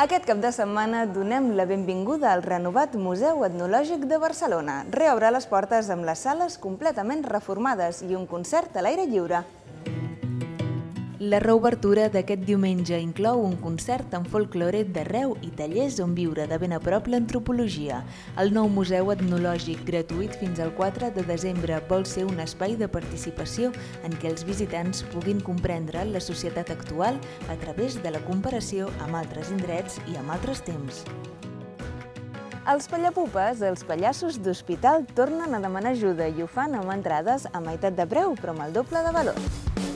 Aquest cap de setmana donem la benvinguda al renovat Museu Etnològic de Barcelona. Reobre les portes amb les sales completament reformades i un concert a l'aire lliure. La reobertura d'aquest diumenge inclou un concert en folklore d'arreu i tallers on viure de ben a prop l'antropologia. El nou Museu Etnològic, gratuït fins al 4 de desembre, vol ser un espai de participació en què els visitants puguin comprendre la societat actual a través de la comparació amb altres indrets i amb altres temps. Els pallapupes, els pallassos d'hospital, tornen a demanar ajuda i ho fan amb entrades a meitat de preu, però amb el doble de valor.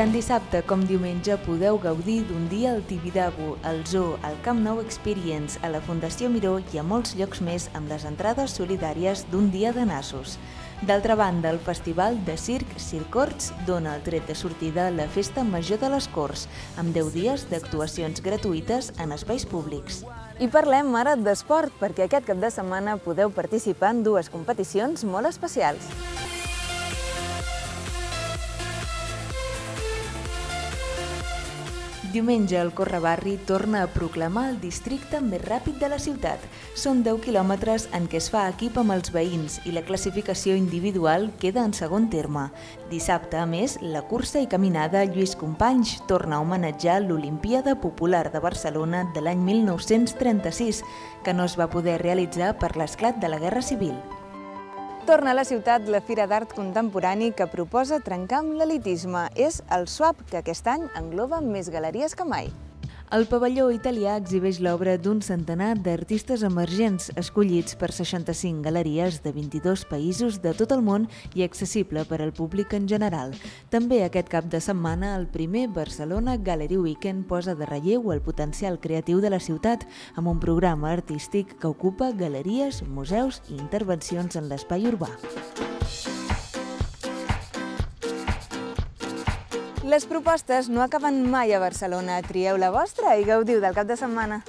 Tant dissabte com diumenge podeu gaudir d'un dia al Tibidabo, al Zoo, al Camp Nou Experience, a la Fundació Miró i a molts llocs més amb les entrades solidàries d'un dia de nassos. D'altra banda, el Festival de Circ Circorts dona el tret de sortida a la Festa Major de les Corts, amb 10 dies d'actuacions gratuïtes en espais públics. I parlem ara d'esport, perquè aquest cap de setmana podeu participar en dues competicions molt especials. Diumenge el Correbarri torna a proclamar el districte més ràpid de la ciutat. Són 10 quilòmetres en què es fa equip amb els veïns i la classificació individual queda en segon terme. Dissabte, a més, la cursa i caminada Lluís Companys torna a homenatjar l'Olimpíada Popular de Barcelona de l'any 1936, que no es va poder realitzar per l'esclat de la Guerra Civil. Torna a la ciutat la Fira d'Art Contemporani que proposa trencar amb l'elitisme. És el SWAP, que aquest any engloba més galeries que mai. El pavelló italià exhibeix l'obra d'un centenar d'artistes emergents escollits per 65 galeries de 22 països de tot el món i accessible per al públic en general. També aquest cap de setmana el primer Barcelona Gallery Weekend posa de relleu el potencial creatiu de la ciutat amb un programa artístic que ocupa galeries, museus i intervencions en l'espai urbà. Les propostes no acaben mai a Barcelona. Trieu la vostra i gaudiu del cap de setmana.